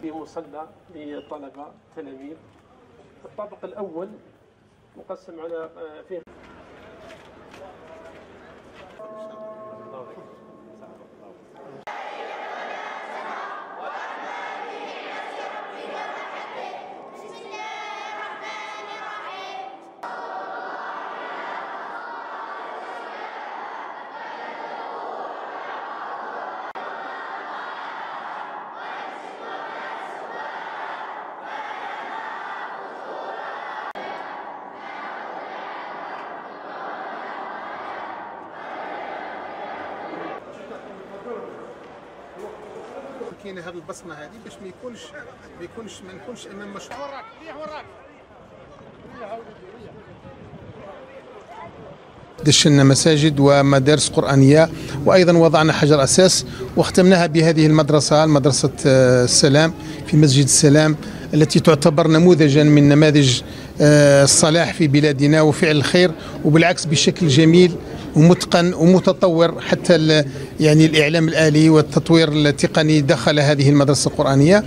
في مصلى للطلبة التلاميذ الطابق الأول مقسم على آه، فيه كاينة هذه البصمة هذه باش ما يكونش ما يكونش ما نكونش أمام مشروع. وراك ريح وراك. دشنا مساجد ومدارس قرآنية وأيضا وضعنا حجر أساس واختمناها بهذه المدرسة المدرسة آه، السلام في مسجد السلام التي تعتبر نموذجا من نماذج آه، الصلاح في بلادنا وفعل الخير وبالعكس بشكل جميل. ومتقن ومتطور حتى يعني الإعلام الآلي والتطوير التقني دخل هذه المدرسة القرآنية.